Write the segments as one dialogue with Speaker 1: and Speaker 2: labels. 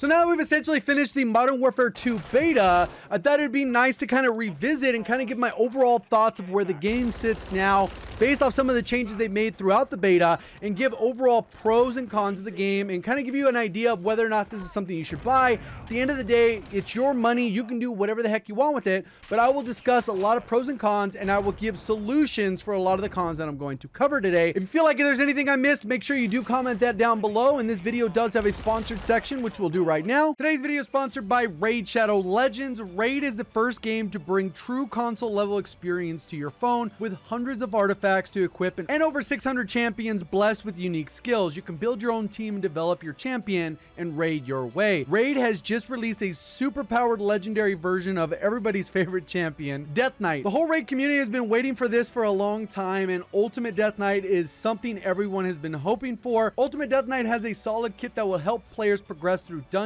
Speaker 1: So now that we've essentially finished the Modern Warfare 2 beta, I thought it'd be nice to kind of revisit and kind of give my overall thoughts of where the game sits now based off some of the changes they made throughout the beta and give overall pros and cons of the game and kind of give you an idea of whether or not this is something you should buy. At the end of the day, it's your money. You can do whatever the heck you want with it, but I will discuss a lot of pros and cons and I will give solutions for a lot of the cons that I'm going to cover today. If you feel like there's anything I missed, make sure you do comment that down below. And this video does have a sponsored section, which we'll do right now. Today's video is sponsored by Raid Shadow Legends. Raid is the first game to bring true console level experience to your phone with hundreds of artifacts to equip and, over 600 champions blessed with unique skills. You can build your own team and develop your champion and raid your way. Raid has just released a super powered legendary version of everybody's favorite champion, Death Knight. The whole Raid community has been waiting for this for a long time and Ultimate Death Knight is something everyone has been hoping for. Ultimate Death Knight has a solid kit that will help players progress through dungeons,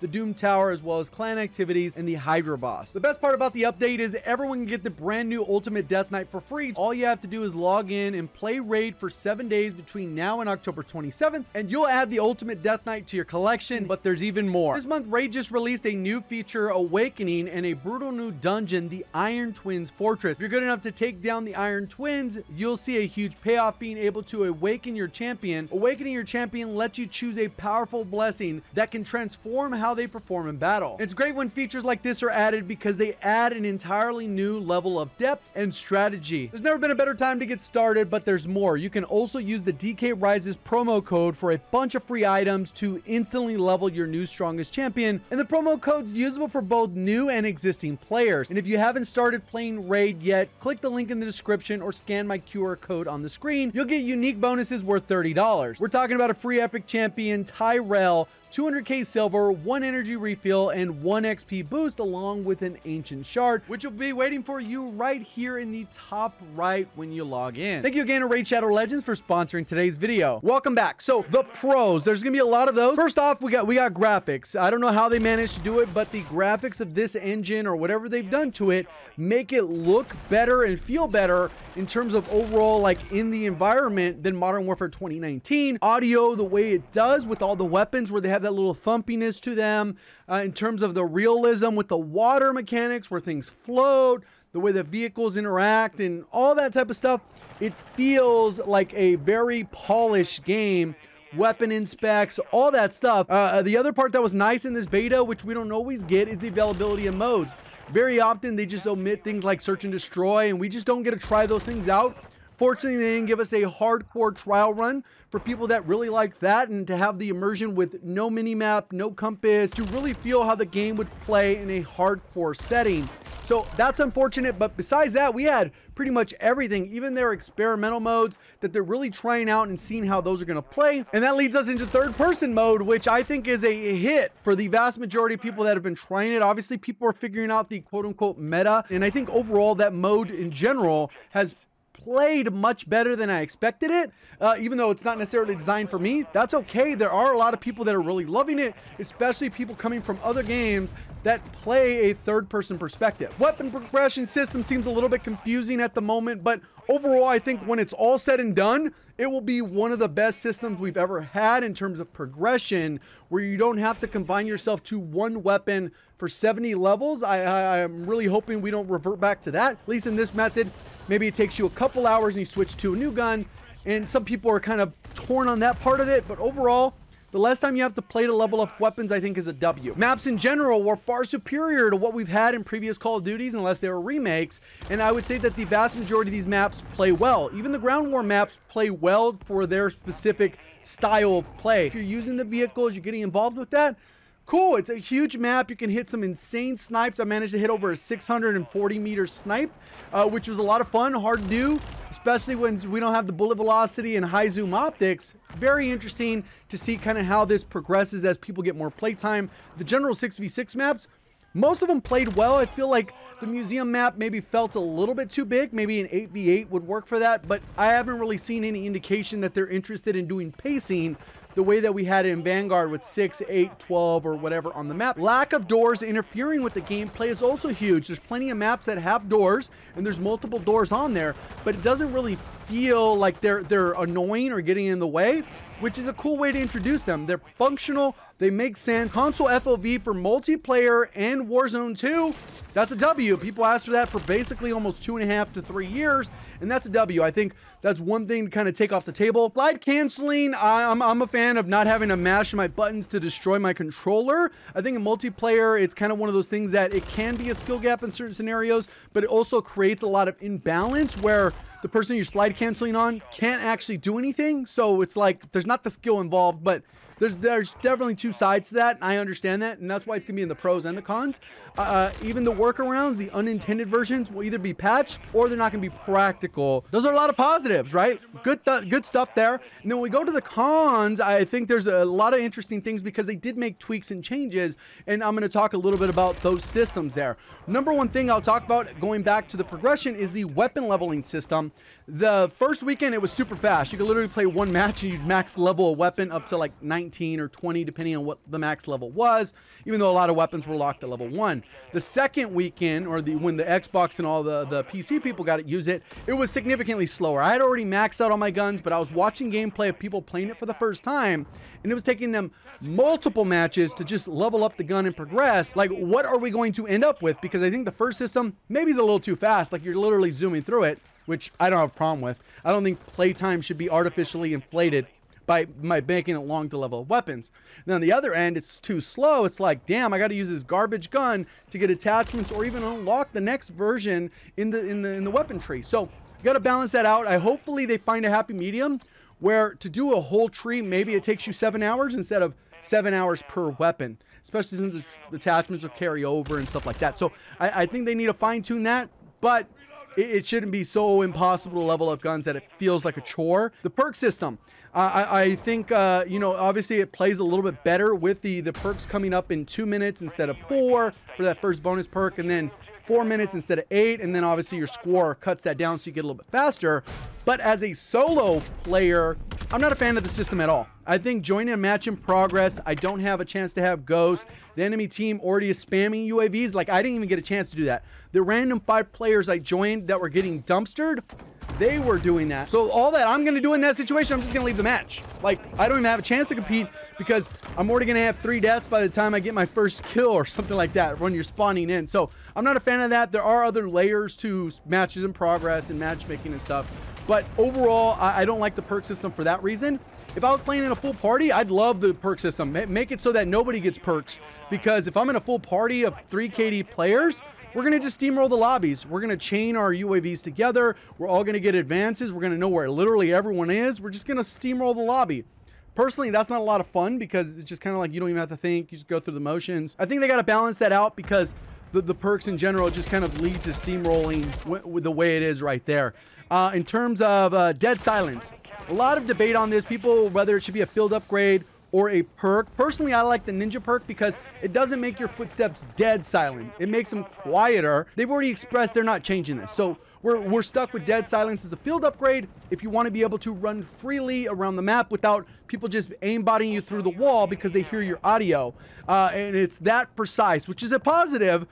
Speaker 1: the Doom Tower, as well as clan activities and the Hydra boss. The best part about the update is everyone can get the brand new Ultimate Death Knight for free. All you have to do is log in and play Raid for seven days between now and October 27th, and you'll add the Ultimate Death Knight to your collection, but there's even more. This month, Raid just released a new feature, Awakening, and a brutal new dungeon, the Iron Twins Fortress. If you're good enough to take down the Iron Twins, you'll see a huge payoff being able to awaken your champion. Awakening your champion lets you choose a powerful blessing that can transform how they perform in battle. It's great when features like this are added because they add an entirely new level of depth and strategy. There's never been a better time to get started, but there's more. You can also use the DK Rises promo code for a bunch of free items to instantly level your new strongest champion. And the promo code's usable for both new and existing players. And if you haven't started playing Raid yet, click the link in the description or scan my QR code on the screen. You'll get unique bonuses worth $30. We're talking about a free epic champion, Tyrell, 200k silver, 1 energy refill, and 1 XP boost along with an ancient shard, which will be waiting for you right here in the top right when you log in. Thank you again to Raid Shadow Legends for sponsoring today's video. Welcome back. So the pros, there's gonna be a lot of those. First off, we got we got graphics. I don't know how they managed to do it, but the graphics of this engine or whatever they've done to it make it look better and feel better in terms of overall like in the environment than Modern Warfare 2019. Audio, the way it does with all the weapons where they have that little thumpiness to them uh, in terms of the realism with the water mechanics where things float, the way the vehicles interact, and all that type of stuff. It feels like a very polished game weapon inspects, all that stuff. Uh, the other part that was nice in this beta, which we don't always get, is the availability of modes. Very often, they just omit things like search and destroy, and we just don't get to try those things out. Fortunately, they didn't give us a hardcore trial run for people that really like that and to have the immersion with no mini-map, no compass, to really feel how the game would play in a hardcore setting. So that's unfortunate, but besides that, we had pretty much everything, even their experimental modes that they're really trying out and seeing how those are going to play. And that leads us into third person mode, which I think is a hit for the vast majority of people that have been trying it. Obviously, people are figuring out the quote unquote meta. And I think overall that mode in general has played much better than I expected it, uh, even though it's not necessarily designed for me. That's okay. There are a lot of people that are really loving it, especially people coming from other games that play a third person perspective. Weapon progression system seems a little bit confusing at the moment, but overall, I think when it's all said and done, it will be one of the best systems we've ever had in terms of progression where you don't have to combine yourself to one weapon for 70 levels. I, I, am really hoping we don't revert back to that, at least in this method. Maybe it takes you a couple hours and you switch to a new gun. And some people are kind of torn on that part of it. But overall, the last time you have to play to level up weapons, I think, is a W. Maps in general were far superior to what we've had in previous Call of Duties, unless they were remakes. And I would say that the vast majority of these maps play well. Even the ground war maps play well for their specific style of play. If you're using the vehicles, you're getting involved with that, Cool, it's a huge map. You can hit some insane snipes. I managed to hit over a 640 meter snipe, uh, which was a lot of fun, hard to do, especially when we don't have the bullet velocity and high zoom optics. Very interesting to see kind of how this progresses as people get more playtime. The general 6v6 maps, most of them played well. I feel like the museum map maybe felt a little bit too big. Maybe an 8v8 would work for that, but I haven't really seen any indication that they're interested in doing pacing the way that we had it in Vanguard with 6, 8, 12, or whatever on the map. Lack of doors interfering with the gameplay is also huge. There's plenty of maps that have doors, and there's multiple doors on there, but it doesn't really feel like they're they're annoying or getting in the way, which is a cool way to introduce them. They're functional, They make sense. Console FOV for multiplayer and Warzone 2, that's a W. People asked for that for basically almost two and a half to three years, and that's a W. I think that's one thing to kind of take off the table. Slide canceling, I'm, I'm a fan of not having to mash my buttons to destroy my controller. I think in multiplayer, it's kind of one of those things that it can be a skill gap in certain scenarios, but it also creates a lot of imbalance where the person you're slide canceling on can't actually do anything. So it's like there's not the skill involved, but there's there's definitely two sides to that. And I understand that, and that's why it's gonna be in the pros and the cons. Uh, uh, even the workarounds, the unintended versions, will either be patched or they're not gonna be practical. Those are a lot of positives, right? Good good stuff there. And then when we go to the cons, I think there's a lot of interesting things because they did make tweaks and changes, and I'm gonna talk a little bit about those systems there. Number one thing I'll talk about going back to the progression is the weapon leveling system. The first weekend it was super fast. You could literally play one match and you'd max level a weapon up to like 19 or 20 depending on what the max level was, even though a lot of weapons were locked at level 1. The second weekend or the when the Xbox and all the the PC people got to use it, it was significantly slower. I had already maxed out all my guns, but I was watching gameplay of people playing it for the first time and it was taking them multiple matches to just level up the gun and progress. Like what are we going to end up with because I think the first system maybe is a little too fast, like you're literally zooming through it which I don't have a problem with. I don't think playtime should be artificially inflated by, by making it long to level weapons. And on the other end, it's too slow. It's like, damn, I got to use this garbage gun to get attachments or even unlock the next version in the in the in the weapon tree. So you got to balance that out. I hopefully they find a happy medium where to do a whole tree, maybe it takes you seven hours instead of seven hours per weapon, especially since the attachments will carry over and stuff like that. So I, I think they need to fine tune that. But it, it shouldn't be so impossible to level up guns that it feels like a chore. The perk system. I, I think, uh, you know, obviously it plays a little bit better with the, the perks coming up in two minutes instead of four for that first bonus perk, and then four minutes instead of eight, and then obviously your score cuts that down so you get a little bit faster. But as a solo player, I'm not a fan of the system at all. I think joining a match in progress, I don't have a chance to have ghosts. The enemy team already is spamming UAVs. Like, I didn't even get a chance to do that. The random five players I joined that were getting dumpstered, they were doing that. So all that I'm to do in that situation, I'm just to leave the match. Like, I don't even have a chance to compete because I'm already to have three deaths by the time I get my first kill or something like that when you're spawning in. So I'm not a fan of that. There are other layers to matches in progress and matchmaking and stuff. But overall, I, I don't like the perk system for that reason. If I was playing in a full party, I'd love the perk system. Make it so that nobody gets perks. Because if I'm in a full party of 3 KD players, we're going to just steamroll the lobbies. We're going to chain our UAVs together. We're all going to get advances. We're going to know where literally everyone is. We're just to steamroll the lobby. Personally, that's not a lot of fun because it's just kind of like you don't even have to think. You just go through the motions. I think they got to balance that out because the, the perks in general just kind of lead to steamrolling with the way it is right there. Uh, in terms of uh, Dead Silence, a lot of debate on this. People, whether it should be a field upgrade or a perk. Personally, I like the ninja perk because it doesn't make your footsteps dead silent. It makes them quieter. They've already expressed they're not changing this. So we're, we're stuck with dead silence as a field upgrade if you want to be able to run freely around the map without people just aimbotting you through the wall because they hear your audio. Uh, and it's that precise, which is a positive,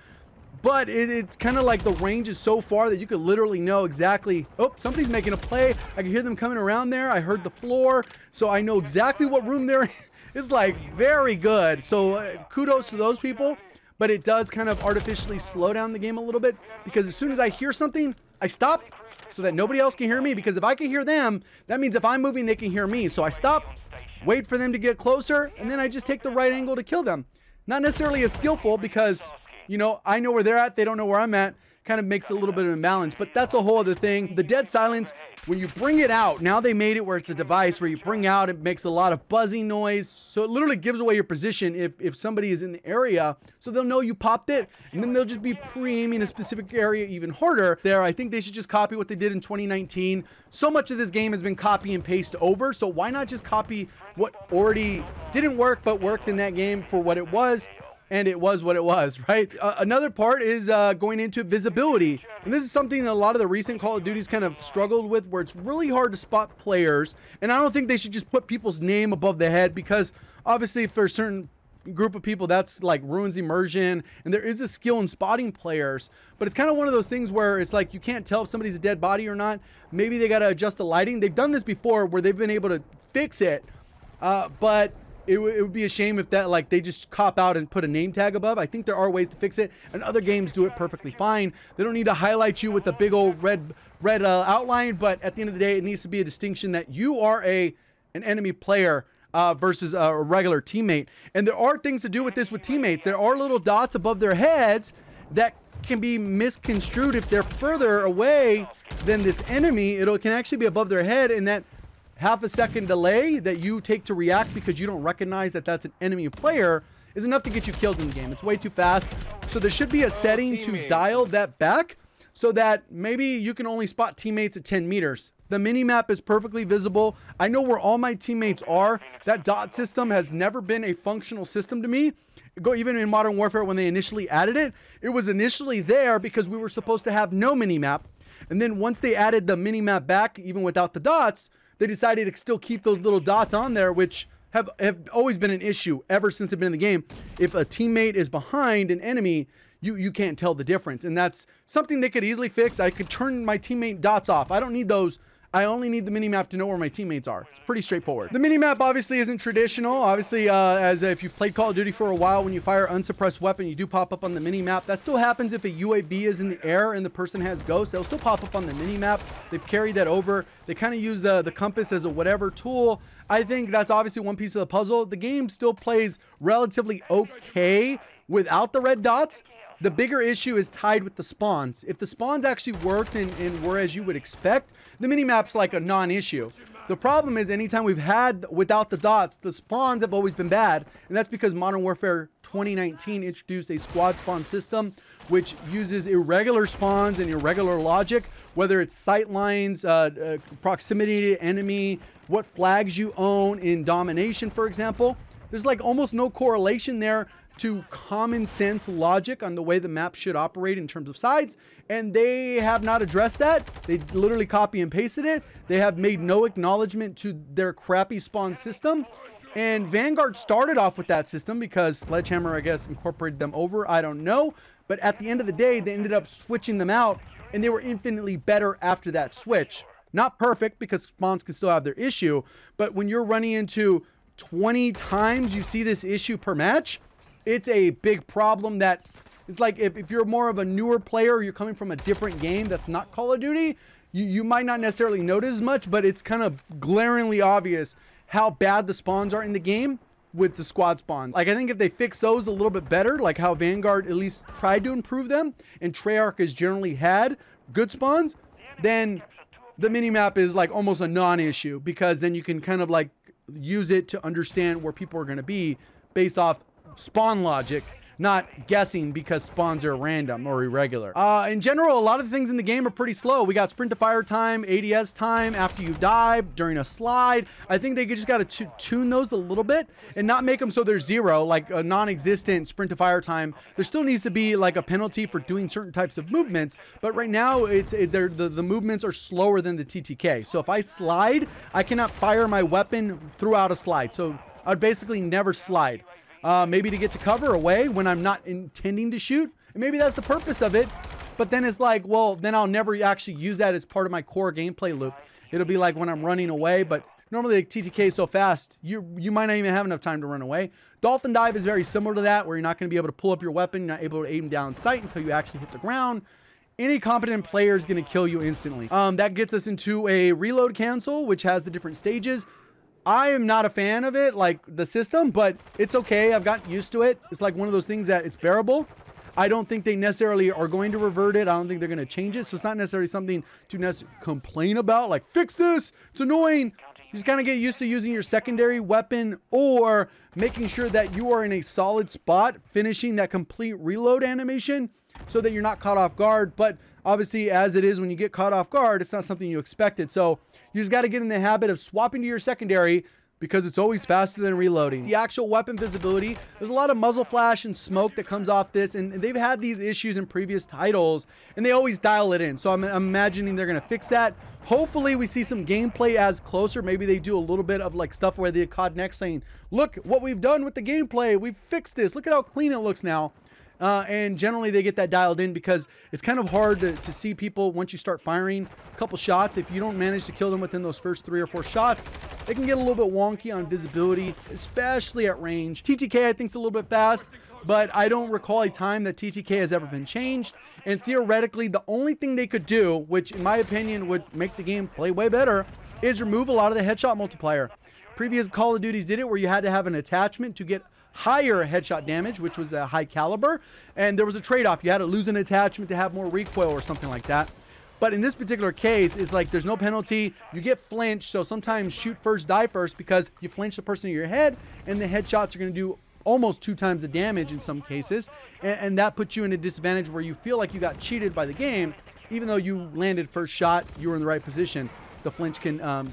Speaker 1: but it, it's kind of like the range is so far that you could literally know exactly, oh, somebody's making a play. I can hear them coming around there. I heard the floor, so I know exactly what room they're in. It's like very good. So uh, kudos to those people, but it does kind of artificially slow down the game a little bit because as soon as I hear something, I stop so that nobody else can hear me because if I can hear them, that means if I'm moving, they can hear me. So I stop, wait for them to get closer, and then I just take the right angle to kill them. Not necessarily as skillful because you know, I know where they're at, they don't know where I'm at. Kind of makes a little bit of imbalance, but that's a whole other thing. The dead silence, when you bring it out, now they made it where it's a device where you bring out, it makes a lot of buzzing noise. So it literally gives away your position if, if somebody is in the area. So they'll know you popped it, and then they'll just be pre-aiming a specific area even harder. There, I think they should just copy what they did in 2019. So much of this game has been copy and paste over, so why not just copy what already didn't work but worked in that game for what it was? And it was what it was, right? Uh, another part is uh, going into visibility. And this is something that a lot of the recent Call of Duties kind of struggled with, where it's really hard to spot players. And I don't think they should just put people's name above the head because obviously for a certain group of people that's like ruins immersion and there is a skill in spotting players but it's kind of one of those things where it's like you can't tell if somebody's a dead body or not maybe they got to adjust the lighting they've done this before where they've been able to fix it uh, but it, it would be a shame if that like they just cop out and put a name tag above. I think there are ways to fix it, and other games do it perfectly fine. They don't need to highlight you with a big old red red uh, outline, but at the end of the day, it needs to be a distinction that you are a an enemy player uh, versus a regular teammate. And there are things to do with this with teammates. There are little dots above their heads that can be misconstrued if they're further away than this enemy. It can actually be above their head, and that half a second delay that you take to react because you don't recognize that that's an enemy player is enough to get you killed in the game. It's way too fast. So there should be a setting to dial that back so that maybe you can only spot teammates at 10 meters. The mini map is perfectly visible. I know where all my teammates are. That dot system has never been a functional system to me. Go even in Modern Warfare when they initially added it, it was initially there because we were supposed to have no mini map. And then once they added the mini map back, even without the dots, they decided to still keep those little dots on there, which have, have always been an issue ever since they've been in the game. If a teammate is behind an enemy, you, you can't tell the difference. And that's something they could easily fix. I could turn my teammate dots off. I don't need those I only need the minimap to know where my teammates are. It's pretty straightforward. The minimap obviously isn't traditional. Obviously, uh, as if you've played Call of Duty for a while, when you fire unsuppressed weapon, you do pop up on the minimap. That still happens if a UAV is in the air and the person has ghosts. They'll still pop up on the minimap. They've carried that over. They kind of use the, the compass as a whatever tool. I think that's obviously one piece of the puzzle. The game still plays relatively okay without the red dots. The bigger issue is tied with the spawns. If the spawns actually worked and, and were as you would expect, the minimap's like a non-issue. The problem is anytime we've had without the dots, the spawns have always been bad. And that's because Modern Warfare 2019 introduced a squad spawn system, which uses irregular spawns and irregular logic, whether it's sight lines, uh, uh, proximity to enemy, what flags you own in domination, for example. There's like almost no correlation there to common sense logic on the way the map should operate in terms of sides, and they have not addressed that. They literally copy and pasted it. They have made no acknowledgement to their crappy spawn system. And Vanguard started off with that system because Sledgehammer, I guess, incorporated them over. I don't know. But at the end of the day, they ended up switching them out, and they were infinitely better after that switch. Not perfect because spawns can still have their issue, but when you're running into 20 times you see this issue per match, it's a big problem that it's like if, if you're more of a newer player, you're coming from a different game that's not Call of Duty, you, you might not necessarily notice much, but it's kind of glaringly obvious how bad the spawns are in the game with the squad spawns. Like I think if they fix those a little bit better, like how Vanguard at least tried to improve them, and Treyarch has generally had good spawns, then the minimap is like almost a non-issue because then you can kind of like use it to understand where people are going to be based off spawn logic not guessing because spawns are random or irregular. Uh, in general, a lot of the things in the game are pretty slow. We got sprint to fire time, ADS time after you dive, during a slide. I think they just got to tune those a little bit and not make them so they're zero, like a non-existent sprint to fire time. There still needs to be like a penalty for doing certain types of movements, but right now it's it, the, the movements are slower than the TTK. So if I slide, I cannot fire my weapon throughout a slide. So I'd basically never slide uh, maybe to get to cover away when I'm not intending to shoot. And maybe that's the purpose of it. But then it's like, well, then I'll never actually use that as part of my core gameplay loop. It'll be like when I'm running away, but normally the TTK is so fast, you you might not even have enough time to run away. Dolphin dive is very similar to that, where you're not going to be able to pull up your weapon, you're not able to aim down sight until you actually hit the ground. Any competent player is going to kill you instantly. Um, that gets us into a reload cancel, which has the different stages. I am not a fan of it, like the system, but it's okay. I've gotten used to it. It's like one of those things that it's bearable. I don't think they necessarily are going to revert it. I don't think they're going to change it. So it's not necessarily something to complain about, like, fix this. It's annoying. You just kind of get used to using your secondary weapon or making sure that you are in a solid spot, finishing that complete reload animation so that you're not caught off guard. But obviously, as it is when you get caught off guard, it's not something you expected. So you just got to get in the habit of swapping to your secondary because it's always faster than reloading. The actual weapon visibility, there's a lot of muzzle flash and smoke that comes off this, and they've had these issues in previous titles, and they always dial it in. So I'm, I'm imagining they're going to fix that. Hopefully we see some gameplay as closer. Maybe they do a little bit of like stuff where they COD next saying, look what we've done with the gameplay. We've fixed this. Look at how clean it looks now. Uh, and generally they get that dialed in because it's kind of hard to, to see people once you start firing a couple shots. If you don't manage to kill them within those first three or four shots, it can get a little bit wonky on visibility, especially at range. TTK I think is a little bit fast, but I don't recall a time that TTK has ever been changed. And theoretically, the only thing they could do, which in my opinion would make the game play way better, is remove a lot of the headshot multiplier. Previous Call of Duties did it where you had to have an attachment to get higher headshot damage, which was a high caliber, and there was a trade-off. You had to lose an attachment to have more recoil or something like that. But in this particular case, it's like there's no penalty. You get flinched, so sometimes shoot first, die first because you flinch the person in your head, and the headshots are going to do almost two times the damage in some cases. And, and, that puts you in a disadvantage where you feel like you got cheated by the game, even though you landed first shot, you were in the right position. The flinch can um,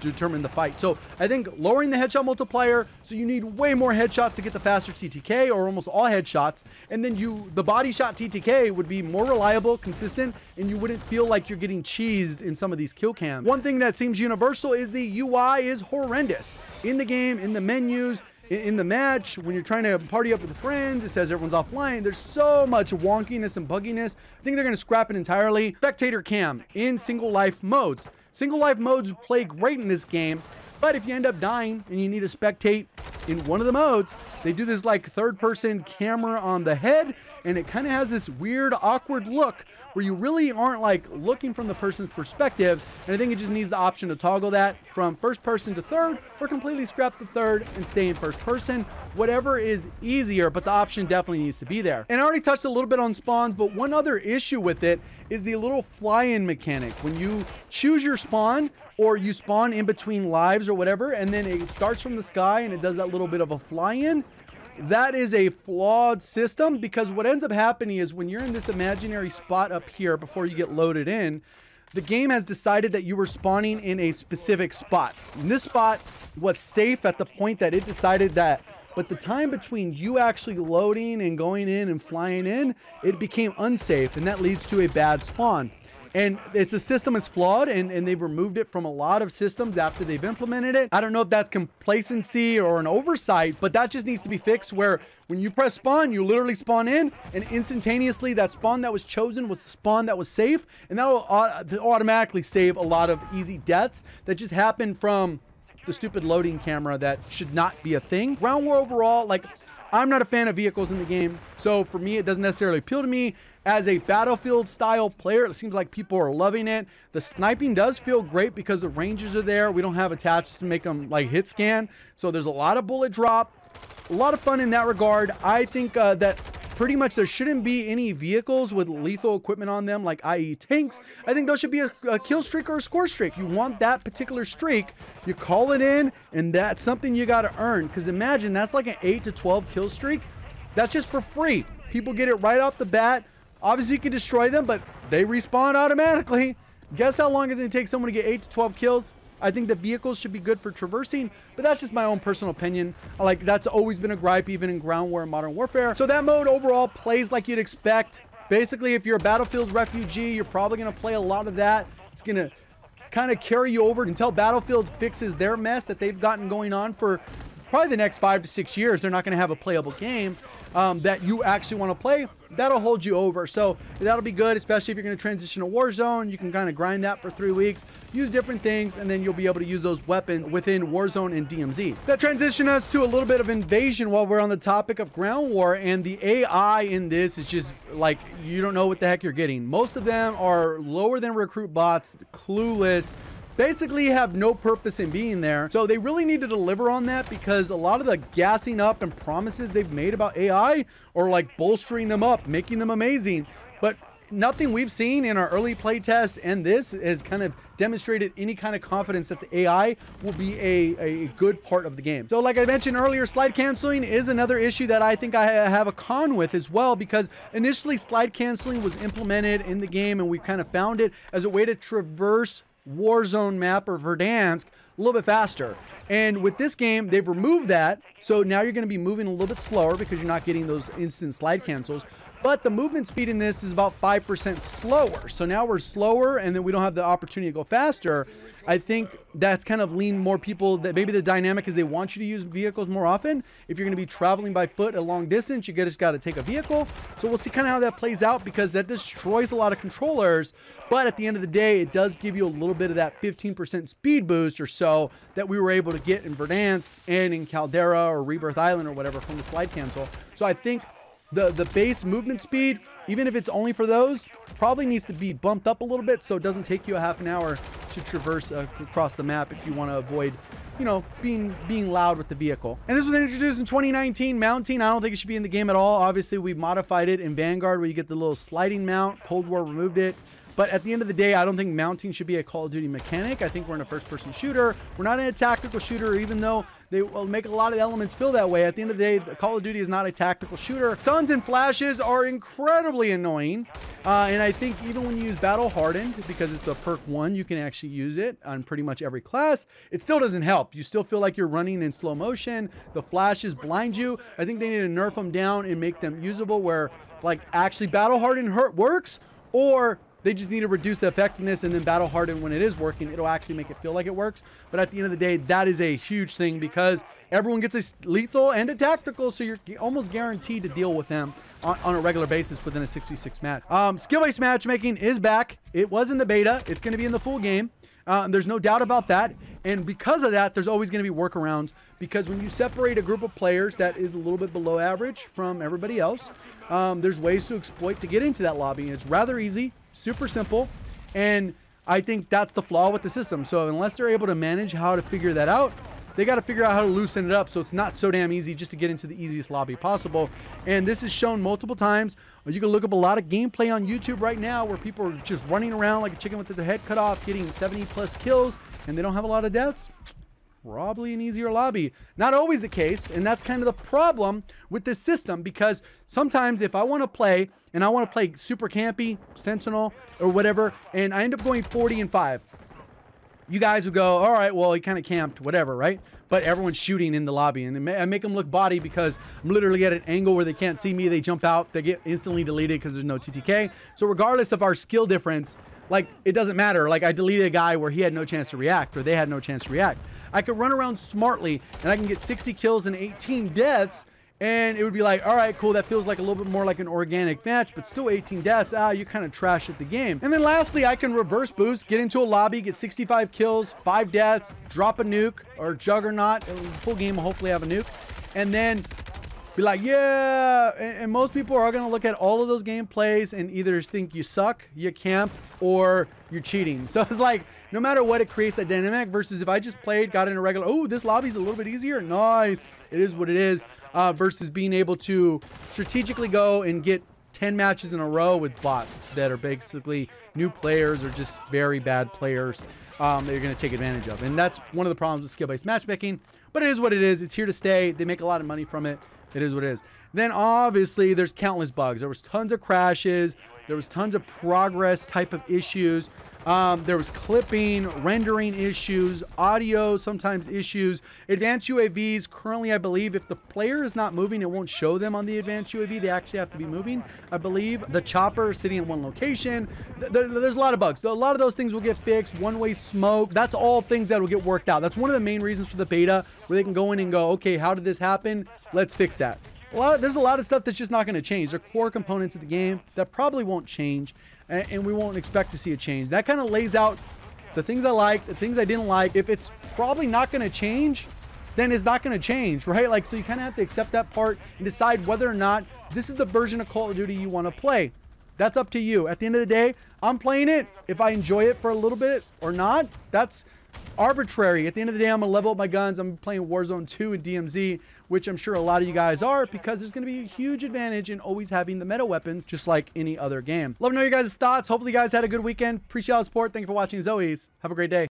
Speaker 1: determine the fight. So I think lowering the headshot multiplier, so you need way more headshots to get the faster TTK or almost all headshots. And then you, the body shot TTK would be more reliable, consistent, and you wouldn't feel like you're getting cheesed in some of these kill cams. One thing that seems universal is the UI is horrendous. In the game, in the menus, in the match, when you're trying to party up with friends, it says everyone's offline. There's so much wonkiness and bugginess. I think they're going to scrap it entirely. Spectator cam in single life modes. Single life modes play great in this game, but if you end up dying and you need to spectate in one of the modes, they do this like third person camera on the head and it kind of has this weird awkward look where you really aren't like looking from the person's perspective. And I think it just needs the option to toggle that from first person to third or completely scrap the third and stay in first person. Whatever is easier, but the option definitely needs to be there. And I already touched a little bit on spawns, but one other issue with it is the little fly-in mechanic. When you choose your spawn, or you spawn in between lives or whatever, and then it starts from the sky and it does that little bit of a fly-in, that is a flawed system because what ends up happening is when you're in this imaginary spot up here before you get loaded in, the game has decided that you were spawning in a specific spot. And this spot was safe at the point that it decided that but the time between you actually loading and going in and flying in, it became unsafe and that leads to a bad spawn. And it's the system is flawed and, and they've removed it from a lot of systems after they've implemented it. I don't know if that's complacency or an oversight, but that just needs to be fixed where when you press spawn, you literally spawn in and instantaneously that spawn that was chosen was the spawn that was safe. And that will automatically save a lot of easy deaths that just happen from the stupid loading camera that should not be a thing. Ground War overall, like I'm not a fan of vehicles in the game, so for me, it doesn't necessarily appeal to me. As a Battlefield style player, it seems like people are loving it. The sniping does feel great because the ranges are there. We don't have attached to make them like hit scan, so there's a lot of bullet drop. A lot of fun in that regard. I think uh, that pretty much there shouldn't be any vehicles with lethal equipment on them, like i.e. tanks. I think those should be a, a, kill streak or a score streak. You want that particular streak, you call it in, and that's something you got to earn. Because imagine that's like an 8 to 12 kill streak. That's just for free. People get it right off the bat. Obviously, you can destroy them, but they respawn automatically. Guess how long is it take someone to get 8 to 12 kills? I think the vehicles should be good for traversing, but that's just my own personal opinion. Like, that's always been a gripe, even in Ground War and Modern Warfare. So that mode overall plays like you'd expect. Basically, if you're a Battlefield refugee, you're probably to play a lot of that. It's to kind of carry you over until Battlefield fixes their mess that they've gotten going on for probably the next five to six years. They're not going to have a playable game um, that you actually want to play that'll hold you over. So that'll be good, especially if you're going to transition to Warzone. You can kind of grind that for three weeks, use different things, and then you'll be able to use those weapons within Warzone and DMZ. That transition us to a little bit of invasion while we're on the topic of ground war. And the AI in this is just like, you don't know what the heck you're getting. Most of them are lower than recruit bots, clueless, basically have no purpose in being there. So they really need to deliver on that because a lot of the gassing up and promises they've made about AI are like bolstering them up, making them amazing. But nothing we've seen in our early playtest and this has kind of demonstrated any kind of confidence that the AI will be a, a good part of the game. So like I mentioned earlier, slide canceling is another issue that I think I have a con with as well because initially slide canceling was implemented in the game and we kind of found it as a way to traverse Warzone map or Verdansk a little bit faster. And with this game, they've removed that. So now you're going to be moving a little bit slower because you're not getting those instant slide cancels. But the movement speed in this is about 5% slower. So now we're slower and then we don't have the opportunity to go faster. I think that's kind of lean more people that maybe the dynamic is they want you to use vehicles more often. If you're going to be traveling by foot a long distance, you just got to take a vehicle. So we'll see kind of how that plays out because that destroys a lot of controllers. But at the end of the day, it does give you a little bit of that 15% speed boost or so that we were able to get in Verdansk and in Caldera or Rebirth Island or whatever from the slide cancel. So I think the, the base movement speed, even if it's only for those, probably needs to be bumped up a little bit so it doesn't take you a half an hour to traverse uh, across the map if you want to avoid, you know, being being loud with the vehicle. And this was introduced in 2019. Mounting, I don't think it should be in the game at all. Obviously, we modified it in Vanguard where you get the little sliding mount. Cold War removed it. But at the end of the day, I don't think mounting should be a Call of Duty mechanic. I think we're in a first-person shooter. We're not in a tactical shooter, even though they will make a lot of elements feel that way. At the end of the day, Call of Duty is not a tactical shooter. Stuns and flashes are incredibly annoying. Uh, and I think even when you use Battle Hardened, because it's a perk one, you can actually use it on pretty much every class. It still doesn't help. You still feel like you're running in slow motion. The flashes blind you. I think they need to nerf them down and make them usable where like actually Battle Hardened hurt works or they just need to reduce the effectiveness and then battle harden when it is working. It'll actually make it feel like it works. But at the end of the day, that is a huge thing because everyone gets a lethal and a tactical, so you're almost guaranteed to deal with them on, on a regular basis within a 6v6 match. Um, Skill-based matchmaking is back. It was in the beta. It's going to be in the full game. Uh, there's no doubt about that. And because of that, there's always going to be workarounds because when you separate a group of players that is a little bit below average from everybody else, um, there's ways to exploit to get into that lobby. And it's rather easy super simple. And I think that's the flaw with the system. So unless they're able to manage how to figure that out, they got to figure out how to loosen it up so it's not so damn easy just to get into the easiest lobby possible. And this is shown multiple times. You can look up a lot of gameplay on YouTube right now where people are just running around like a chicken with their head cut off, getting 70 plus kills, and they don't have a lot of deaths probably an easier lobby. Not always the case, and that's kind of the problem with this system because sometimes if I want to play and I want to play super campy, sentinel, or whatever, and I end up going 40 and 5, you guys would go, all right, well, he kind of camped, whatever, right? But everyone's shooting in the lobby, and I make them look body because I'm literally at an angle where they can't see me. They jump out, they get instantly deleted because there's no TTK. So regardless of our skill difference, like it doesn't matter. Like I deleted a guy where he had no chance to react, or they had no chance to react. I could run around smartly and I can get 60 kills and 18 deaths and it would be like, all right, cool, that feels like a little bit more like an organic match, but still 18 deaths. Ah, you kind of trash at the game. And then lastly, I can reverse boost, get into a lobby, get 65 kills, 5 deaths, drop a nuke or juggernaut. Full game will hopefully have a nuke. And then be like, yeah. And, and most people are going to look at all of those gameplays and either think you suck, you camp, or you're cheating. So it's like, no matter what, it creates a dynamic versus if I just played, got in a regular, oh, this lobby's a little bit easier. Nice. It is what it is. Uh, versus being able to strategically go and get 10 matches in a row with bots that are basically new players or just very bad players um, that you're going to take advantage of. And that's one of the problems with skill-based matchmaking. But it is what it is. It's here to stay. They make a lot of money from it. It is what it is. Then obviously there's countless bugs. There was tons of crashes. There was tons of progress type of issues. Um, there was clipping, rendering issues, audio sometimes issues. Advanced UAVs, currently I believe if the player is not moving, it won't show them on the advanced UAV. They actually have to be moving, I believe. The chopper sitting in one location. there's a lot of bugs. A lot of those things will get fixed. One-way smoke. That's all things that will get worked out. That's one of the main reasons for the beta where they can go in and go, okay, how did this happen? Let's fix that. A lot there's a lot of stuff that's just not going to change. They're core components of the game that probably won't change and, and we won't expect to see a change. That kind of lays out the things I like, the things I didn't like. If it's probably not going to change, then it's not going to change, right? Like, so you kind of have to accept that part and decide whether or not this is the version of Call of Duty you want to play. That's up to you. At the end of the day, I'm playing it. If I enjoy it for a little bit or not, that's arbitrary. At the end of the day, I'm to level up my guns. I'm playing Warzone 2 and DMZ, which I'm sure a lot of you guys are because there's to be a huge advantage in always having the meta weapons just like any other game. Love to know your guys' thoughts. Hopefully you guys had a good weekend. Appreciate all the support. Thank you for watching as always. Have a great day.